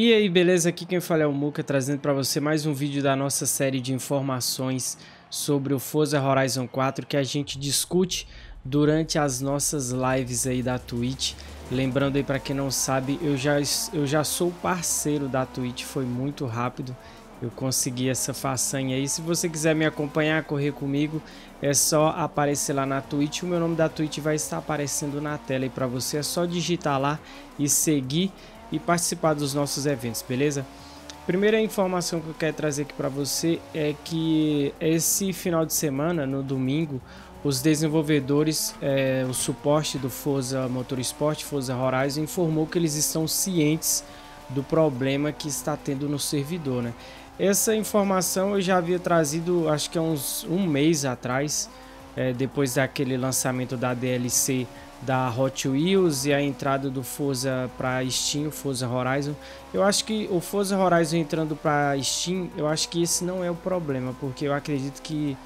E aí, beleza? Aqui quem fala é o Muka, trazendo para você mais um vídeo da nossa série de informações sobre o Forza Horizon 4 que a gente discute durante as nossas lives aí da Twitch. Lembrando aí para quem não sabe, eu já, eu já sou parceiro da Twitch, foi muito rápido. Eu consegui essa façanha aí. Se você quiser me acompanhar, correr comigo, é só aparecer lá na Twitch. O meu nome da Twitch vai estar aparecendo na tela aí para você. É só digitar lá e seguir e participar dos nossos eventos, beleza? Primeira informação que eu quero trazer aqui para você é que esse final de semana, no domingo, os desenvolvedores, é, o suporte do Forza Motorsport, Forza Horizon, informou que eles estão cientes do problema que está tendo no servidor, né? Essa informação eu já havia trazido, acho que há uns um mês atrás, é, depois daquele lançamento da DLC da Hot Wheels e a entrada do Forza para Steam, o Forza Horizon. Eu acho que o Forza Horizon entrando para Steam, eu acho que esse não é o problema, porque eu acredito que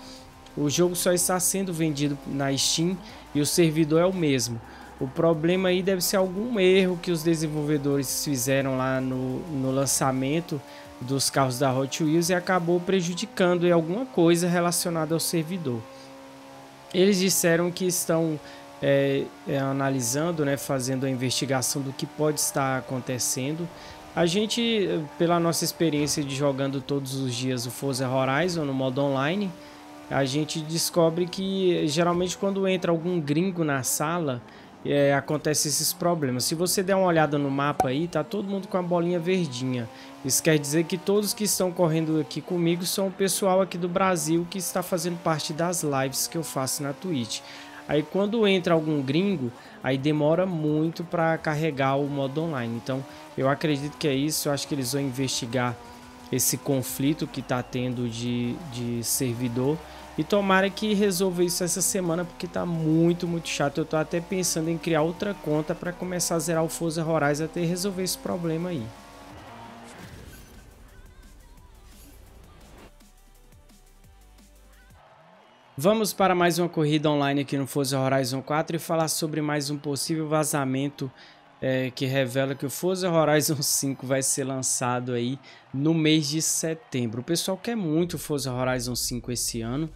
o jogo só está sendo vendido na Steam e o servidor é o mesmo. O problema aí deve ser algum erro que os desenvolvedores fizeram lá no, no lançamento dos carros da Hot Wheels e acabou prejudicando alguma coisa relacionada ao servidor. Eles disseram que estão é, é, analisando, né, fazendo a investigação do que pode estar acontecendo. A gente, pela nossa experiência de jogando todos os dias o Forza Horizon no modo online, a gente descobre que geralmente quando entra algum gringo na sala, é, acontece esses problemas. Se você der uma olhada no mapa aí, tá todo mundo com a bolinha verdinha. Isso quer dizer que todos que estão correndo aqui comigo são o pessoal aqui do Brasil que está fazendo parte das lives que eu faço na Twitch. Aí quando entra algum gringo, aí demora muito para carregar o modo online. Então eu acredito que é isso. Eu acho que eles vão investigar esse conflito que está tendo de, de servidor. E tomara que resolva isso essa semana, porque tá muito, muito chato. Eu tô até pensando em criar outra conta para começar a zerar o Forza Horizon até resolver esse problema aí. Vamos para mais uma corrida online aqui no Forza Horizon 4 e falar sobre mais um possível vazamento é, que revela que o Forza Horizon 5 vai ser lançado aí no mês de setembro. O pessoal quer muito o Forza Horizon 5 esse ano.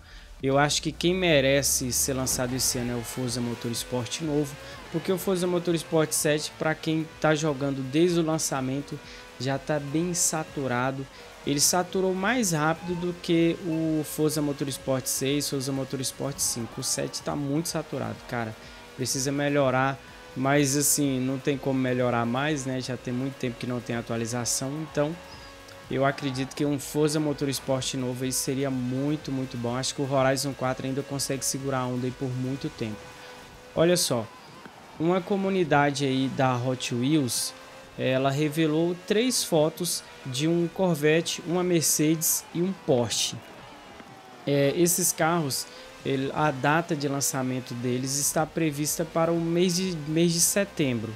Eu acho que quem merece ser lançado esse ano é o Forza Motorsport novo, porque o Forza Motorsport 7, para quem está jogando desde o lançamento, já está bem saturado ele saturou mais rápido do que o Forza Motorsport 6, Forza Motorsport 5. O 7 está muito saturado, cara. Precisa melhorar, mas assim, não tem como melhorar mais, né? Já tem muito tempo que não tem atualização, então eu acredito que um Forza Motorsport novo aí seria muito, muito bom. Acho que o Horizon 4 ainda consegue segurar a onda aí por muito tempo. Olha só, uma comunidade aí da Hot Wheels ela revelou três fotos de um Corvette, uma Mercedes e um Porsche. É, esses carros, ele, a data de lançamento deles está prevista para o mês de, mês de setembro,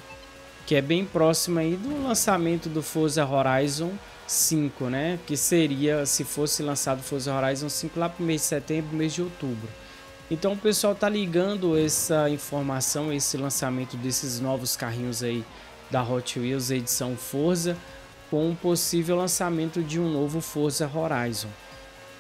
que é bem próximo aí do lançamento do Forza Horizon 5, né? Que seria, se fosse lançado Forza Horizon 5 lá para o mês de setembro, mês de outubro. Então o pessoal tá ligando essa informação, esse lançamento desses novos carrinhos aí da Hot Wheels edição Forza com um possível lançamento de um novo Forza Horizon.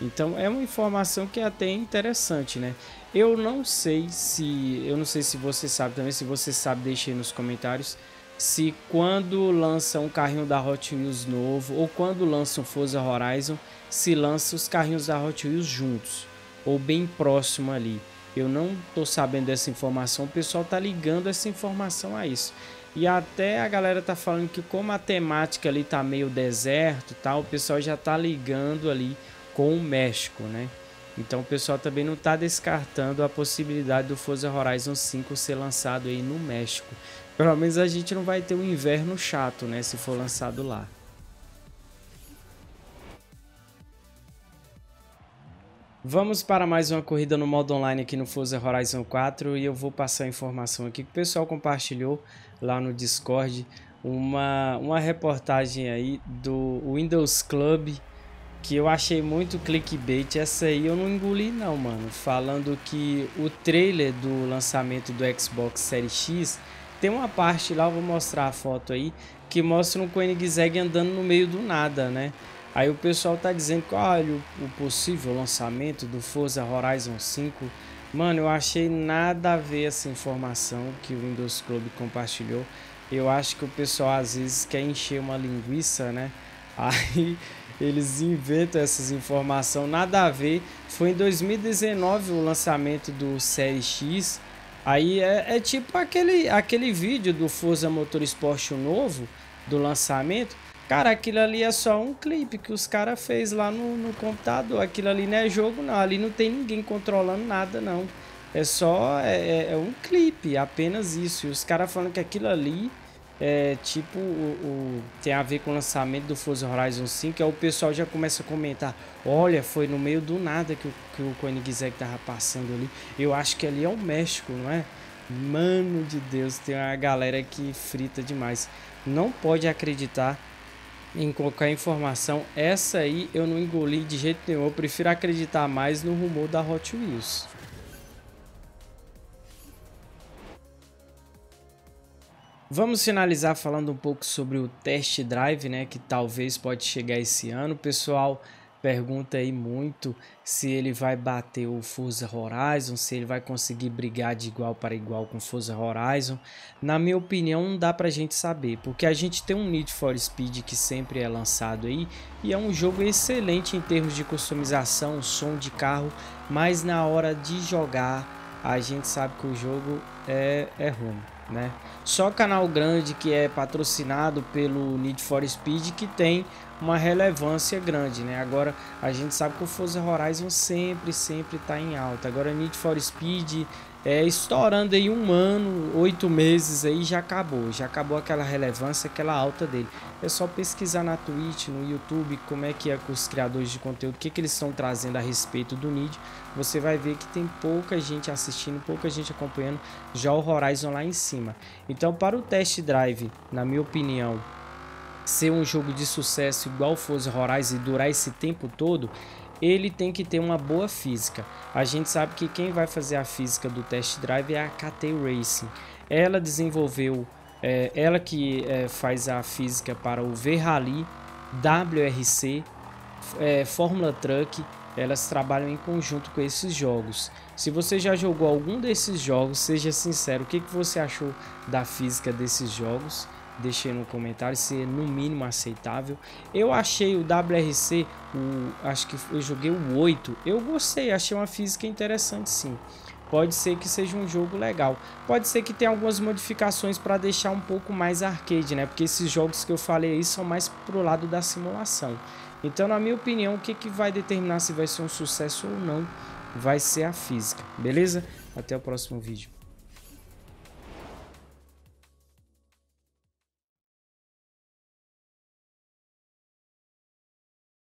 Então é uma informação que é até interessante, né? Eu não sei se, eu não sei se você sabe também, se você sabe, deixe aí nos comentários se quando lança um carrinho da Hot Wheels novo ou quando lança um Forza Horizon, se lança os carrinhos da Hot Wheels juntos ou bem próximo ali. Eu não tô sabendo dessa informação, o pessoal tá ligando essa informação a isso. E até a galera tá falando que como a temática ali tá meio deserto, tal, o pessoal já tá ligando ali com o México, né? Então o pessoal também não tá descartando a possibilidade do Forza Horizon 5 ser lançado aí no México. Pelo menos a gente não vai ter um inverno chato, né, se for lançado lá. Vamos para mais uma corrida no modo online aqui no Forza Horizon 4 e eu vou passar a informação aqui que o pessoal compartilhou lá no Discord uma, uma reportagem aí do Windows Club que eu achei muito clickbait. Essa aí eu não engoli não, mano. Falando que o trailer do lançamento do Xbox Series X tem uma parte lá, vou mostrar a foto aí, que mostra um Koenigsegg andando no meio do nada, né? Aí o pessoal tá dizendo que olha o, possível lançamento do Forza Horizon 5. Mano, eu achei nada a ver essa informação que o Windows Club compartilhou. Eu acho que o pessoal às vezes quer encher uma linguiça, né? Aí eles inventam essas informações, nada a ver. Foi em 2019 o lançamento do Série X. Aí é, é tipo aquele, aquele vídeo do Forza Motorsport novo, do lançamento Cara, aquilo ali é só um clipe que os caras fez lá no, no computador. Aquilo ali não é jogo, não. Ali não tem ninguém controlando nada, não. É só. É, é, é um clipe, apenas isso. E os caras falando que aquilo ali é tipo. O, o, tem a ver com o lançamento do Forza Horizon 5. Aí o pessoal já começa a comentar: Olha, foi no meio do nada que o, que o Koenigsegg tava passando ali. Eu acho que ali é o México, não é? Mano de Deus, tem uma galera que frita demais. Não pode acreditar em qualquer informação. Essa aí eu não engoli de jeito nenhum. Eu prefiro acreditar mais no rumor da Hot Wheels. Vamos finalizar falando um pouco sobre o test drive, né, que talvez pode chegar esse ano. Pessoal, pergunta aí muito se ele vai bater o Forza Horizon, se ele vai conseguir brigar de igual para igual com o Forza Horizon. Na minha opinião, não dá pra gente saber, porque a gente tem um Need for Speed que sempre é lançado aí e é um jogo excelente em termos de customização, som de carro, mas na hora de jogar, a gente sabe que o jogo é, é ruim. Né? Só canal grande que é patrocinado pelo Need for Speed que tem uma relevância grande, né? Agora a gente sabe que o Forza Horizon sempre, sempre está em alta. Agora Need for Speed é estourando aí um ano, oito meses aí já acabou, já acabou aquela relevância, aquela alta dele. É só pesquisar na Twitch, no YouTube, como é que é com os criadores de conteúdo, o que, que eles estão trazendo a respeito do Need. Você vai ver que tem pouca gente assistindo, pouca gente acompanhando já o Horizon lá em cima. Então, para o test drive, na minha opinião, ser um jogo de sucesso igual Forza Horizon e durar esse tempo todo, ele tem que ter uma boa física. A gente sabe que quem vai fazer a física do test drive é a KT Racing. Ela desenvolveu, é, ela que é, faz a física para o V-Rally, WRC, é, Fórmula Truck, elas trabalham em conjunto com esses jogos. Se você já jogou algum desses jogos, seja sincero, o que, que você achou da física desses jogos? Deixe no comentário se é no mínimo aceitável. Eu achei o WRC, o, acho que eu joguei o 8. Eu gostei, achei uma física interessante sim. Pode ser que seja um jogo legal. Pode ser que tenha algumas modificações para deixar um pouco mais arcade, né? Porque esses jogos que eu falei aí são mais pro lado da simulação. Então, na minha opinião, o que, que vai determinar se vai ser um sucesso ou não vai ser a física, beleza? Até o próximo vídeo.